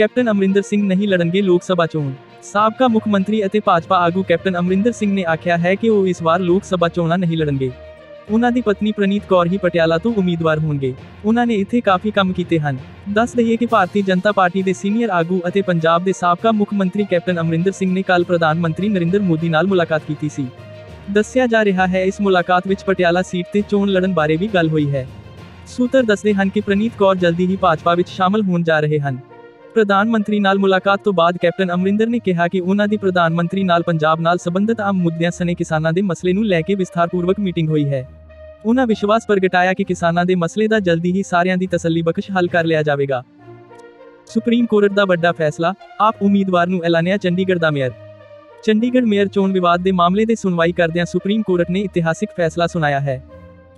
Captain Amarinder Singh ਨਹੀਂ ਲੜਨਗੇ ਲੋਕ ਸਭਾ ਚੋਣ ਸਾਬਕਾ ਮੁੱਖ ਮੰਤਰੀ ਅਤੇ ਭਾਜਪਾ ਆਗੂ ਕੈਪਟਨ ਅਮਰਿੰਦਰ ਸਿੰਘ ਨੇ ਆਖਿਆ ਹੈ ਕਿ ਉਹ ਇਸ ਵਾਰ ਲੋਕ ਸਭਾ ਚੋਣਾਂ ਨਹੀਂ ਲੜਨਗੇ ਉਹਨਾਂ ਦੀ ਪਤਨੀ ਪ੍ਰਨੀਤ ਕੌਰ ਹੀ ਪਟਿਆਲਾ ਤੋਂ ਉਮੀਦਵਾਰ ਹੋਣਗੇ ਉਹਨਾਂ ਨੇ ਇੱਥੇ ਕਾਫੀ ਕੰਮ ਕੀਤੇ ਹਨ ਦੱਸ ਦਈਏ ਕਿ ਭਾਰਤੀ ਜਨਤਾ ਪਾਰਟੀ ਦੇ ਸੀਨੀਅਰ ਆਗੂ ਅਤੇ ਪੰਜਾਬ ਦੇ ਸਾਬਕਾ ਮੁੱਖ ਮੰਤਰੀ ਕੈਪਟਨ ਅਮਰਿੰਦਰ ਸਿੰਘ ਨੇ ਕੱਲ ਪ੍ਰਧਾਨ ਮੰਤਰੀ ਨਰਿੰਦਰ ਮੋਦੀ ਨਾਲ ਮੁਲਾਕਾਤ ਕੀਤੀ ਸੀ ਦੱਸਿਆ ਜਾ ਰਿਹਾ ਹੈ ਇਸ ਮੁਲਾਕਾਤ ਵਿੱਚ ਪਟਿਆਲਾ ਸੀਟ ਤੇ ਚੋਣ ਲੜਨ ਬਾਰੇ ਵੀ ਗੱਲ ਹੋਈ ਹੈ ਸੂਤਰ ਦੱਸਦੇ ਹਨ ਕਿ ਪ੍ਰਨੀਤ ਕੌਰ ਜਲਦੀ ਹੀ ਭਾਜਪਾ ਵਿੱਚ ਸ਼ਾਮਲ ਹੋਣ ਜਾ ਰਹੇ ਹਨ ਪ੍ਰਧਾਨ ਮੰਤਰੀ ਨਾਲ ਮੁਲਾਕਾਤ ਤੋਂ ਬਾਅਦ ਕੈਪਟਨ ਅਮਰਿੰਦਰ ਨੇ ਕਿਹਾ ਕਿ ਉਹਨਾਂ ਦੀ ਪ੍ਰਧਾਨ ਮੰਤਰੀ ਨਾਲ ਪੰਜਾਬ ਨਾਲ ਸੰਬੰਧਿਤ ਆਮ ਮੁੱਦਿਆਂ ਸਣੇ ਕਿਸਾਨਾਂ ਦੇ ਮਸਲੇ ਨੂੰ ਲੈ ਕੇ ਵਿਸਥਾਰਪੂਰਵਕ ਮੀਟਿੰਗ ਹੋਈ ਹੈ ਉਹਨਾਂ ਵਿਸ਼ਵਾਸ ਪ੍ਰਗਟਾਇਆ ਕਿ ਕਿਸਾਨਾਂ ਦੇ ਮਸਲੇ ਦਾ ਜਲਦੀ ਹੀ ਸਾਰਿਆਂ ਦੀ ਤਸੱਲੀ ਬਖਸ਼ ਹੱਲ ਕਰ ਲਿਆ ਜਾਵੇਗਾ ਸੁਪਰੀਮ ਕੋਰਟ ਦਾ ਵੱਡਾ ਫੈਸਲਾ ਆਪ ਉਮੀਦਵਾਰ ਨੂੰ ਐਲਾਨਿਆ ਚੰਡੀਗੜ੍ਹ ਦਾ ਮੇਅਰ ਚੰਡੀਗੜ੍ਹ ਮੇਅਰ ਚੋਣ ਵਿਵਾਦ ਦੇ ਮਾਮਲੇ ਦੀ ਸੁਣਵਾਈ ਕਰਦਿਆਂ ਸੁਪਰੀਮ ਕੋਰਟ ਨੇ ਇਤਿਹਾਸਿਕ ਫੈਸਲਾ ਸੁਣਾਇਆ ਹੈ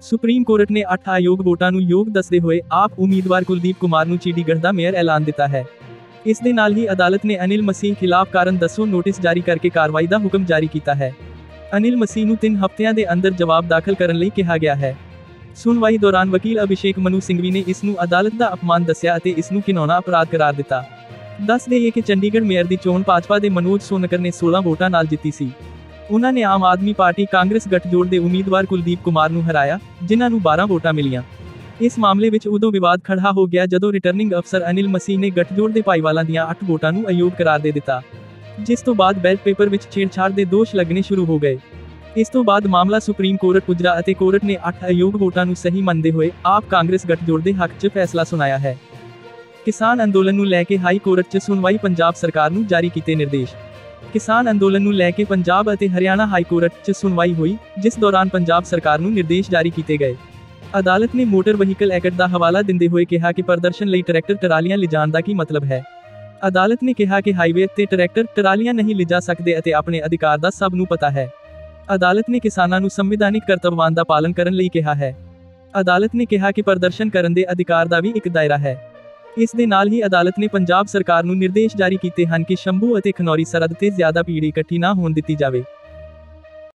ਸੁਪਰੀਮ ਕੋਰਟ ਨੇ 8 ਆਯੋਗ ਵੋਟਾਂ ਨੂੰ ਯੋਗ ਦੱਸਦੇ ਹੋਏ ਆਪ ਉਮੀਦਵਾਰ ਕੁਲਦੀਪ ਕੁਮਾਰ ਨੂੰ ਚੰਡੀਗੜ੍ਹ ਦਾ ਮੇਅਰ ਐਲਾਨ ਦਿੱਤਾ ਹੈ ਇਸ ਦੇ ਨਾਲ ਹੀ ਅਦਾਲਤ ਨੇ ਅਨਿਲ ਮਸੀਹ ਖਿਲਾਫ ਕਾਰਨ ਦੱਸੋ ਨੋਟਿਸ ਜਾਰੀ ਕਰਕੇ ਕਾਰਵਾਈ ਦਾ ਹੁਕਮ ਜਾਰੀ ਕੀਤਾ ਹੈ। ਅਨਿਲ ਮਸੀਹ ਨੂੰ 3 ਹਫ਼ਤਿਆਂ ਦੇ ਅੰਦਰ ਜਵਾਬ ਦਾਖਲ ਕਰਨ ਲਈ ਕਿਹਾ ਗਿਆ ਹੈ। ਸੁਣਵਾਈ ਦੌਰਾਨ ਵਕੀਲ ਅਭਿਸ਼ੇਕ ਮਨੂ ਸਿੰਘਵੀ ਨੇ ਇਸ ਨੂੰ ਅਦਾਲਤ ਦਾ ਅਪਮਾਨ ਦੱਸਿਆ ਅਤੇ ਇਸ ਨੂੰ ਘਿਨੌਣਾ ਅਪਰਾਧ ਕਰਾਰ ਦਿੱਤਾ। ਦੱਸ ਦੇਈਏ ਕਿ ਚੰਡੀਗੜ੍ਹ ਮੇਅਰ ਦੀ ਚੋਣ ਭਾਜਪਾ ਦੇ ਮਨੋਜ ਸੋਨਕਰ ਨੇ 16 ਵੋਟਾਂ ਨਾਲ ਜਿੱਤੀ ਸੀ। ਉਹਨਾਂ ਨੇ ਆਮ ਆਦਮੀ ਪਾਰਟੀ ਕਾਂਗਰਸ ਗੱਠਜੋੜ ਦੇ ਉਮੀਦਵਾਰ ਕੁਲਦੀਪ ਕੁਮਾਰ ਨੂੰ ਹਰਾਇਆ, ਜਿਨ੍ਹਾਂ ਨੂੰ 12 ਵੋਟਾਂ ਮਿਲੀਆਂ। ਇਸ ਮਾਮਲੇ ਵਿੱਚ ਉਦੋਂ ਵਿਵਾਦ ਖੜਾ ਹੋ ਗਿਆ ਜਦੋਂ ਰਿਟਰਨਿੰਗ ਅਫਸਰ ਅਨਿਲ ਮਸੀਹ ਨੇ ਗੱਠਜੋੜ ਦੇ ਭਾਈਵਾਲਾਂ ਦੀਆਂ 8 ਵੋਟਾਂ ਨੂੰ ਅਯੋਗ ਕਰਾਰ ਦੇ ਦਿੱਤਾ ਜਿਸ ਤੋਂ ਬਾਅਦ ਬੈਲਟ ਪੇਪਰ ਵਿੱਚ ਛੇੜਛਾੜ ਦੇ ਦੋਸ਼ ਲੱਗਣੇ ਸ਼ੁਰੂ ਹੋ ਗਏ ਇਸ ਤੋਂ ਬਾਅਦ ਮਾਮਲਾ ਸੁਪਰੀਮ ਕੋਰਟ ਪੁੱਜਾ ਅਤੇ ਕੋਰਟ ਨੇ 8 ਅਯੋਗ ਵੋਟਾਂ ਨੂੰ ਸਹੀ ਮੰਨਦੇ ਹੋਏ ਆਪ ਕਾਂਗਰਸ ਗੱਠਜੋੜ ਦੇ ਹੱਕ 'ਚ ਫੈਸਲਾ ਸੁਣਾਇਆ ਹੈ ਕਿਸਾਨ ਅੰਦੋਲਨ ਨੂੰ ਲੈ ਕੇ ਹਾਈ ਕੋਰਟ 'ਚ ਸੁਣਵਾਈ ਪੰਜਾਬ ਸਰਕਾਰ ਨੂੰ ਜਾਰੀ ਕੀਤੇ ਨਿਰਦੇਸ਼ ਕਿਸਾਨ ਅੰਦੋਲਨ ਨੂੰ ਲੈ ਕੇ ਪੰਜਾਬ ਅਤੇ ਹਰਿਆਣਾ ਹਾਈ ਕੋਰਟ 'ਚ ਸੁਣਵਾਈ ਹੋਈ ਜਿਸ ਦੌਰਾਨ ਪੰਜਾਬ ਸਰਕਾਰ ਨੂੰ ਨਿਰਦੇਸ਼ ਜਾਰੀ ਕੀਤੇ ਗਏ ਅਦਾਲਤ ਨੇ ਮੋਟਰ ਵਹੀਕਲ ਐਕਟ ਦਾ ਹਵਾਲਾ ਦਿੰਦੇ ਹੋਏ ਕਿਹਾ ਕਿ ਪ੍ਰਦਰਸ਼ਨ ਲਈ ਟਰੈਕਟਰ ਟਰਾਲੀਆਂ ਲਿਜਾਣ ਦਾ ਕੀ ਮਤਲਬ ਹੈ। ਅਦਾਲਤ ਨੇ ਕਿਹਾ ਕਿ ਹਾਈਵੇ ਤੇ ਟਰੈਕਟਰ ਟਰਾਲੀਆਂ ਨਹੀਂ ਲਿਜਾ ਸਕਦੇ ਅਤੇ ਆਪਣੇ ਅਧਿਕਾਰ ਦਾ ਸਭ ਨੂੰ ਪਤਾ ਹੈ। ਅਦਾਲਤ ਨੇ ਕਿਸਾਨਾਂ ਨੂੰ ਸੰਵਿਧਾਨਿਕ ਕਰਤੱਵਾਂ ਦਾ ਪਾਲਣ ਕਰਨ ਲਈ ਕਿਹਾ ਹੈ। ਅਦਾਲਤ ਨੇ ਕਿਹਾ ਕਿ ਪ੍ਰਦਰਸ਼ਨ ਕਰਨ ਦੇ ਅਧਿਕਾਰ ਦਾ ਵੀ ਇੱਕ ਦਾਇਰਾ ਹੈ। ਇਸ ਦੇ ਨਾਲ ਹੀ ਅਦਾਲਤ ਨੇ ਪੰਜਾਬ ਸਰਕਾਰ ਨੂੰ ਨਿਰਦੇਸ਼ ਜਾਰੀ ਕੀਤੇ ਹਨ ਕਿ ਸ਼ੰਭੂ ਅਤੇ ਖਨੌਰੀ ਸਰਹੱਦ ਤੇ ਜ਼ਿਆਦਾ ਭੀੜ ਇਕੱਠੀ ਨਾ ਹੋਣ ਦਿੱਤੀ ਜਾਵੇ।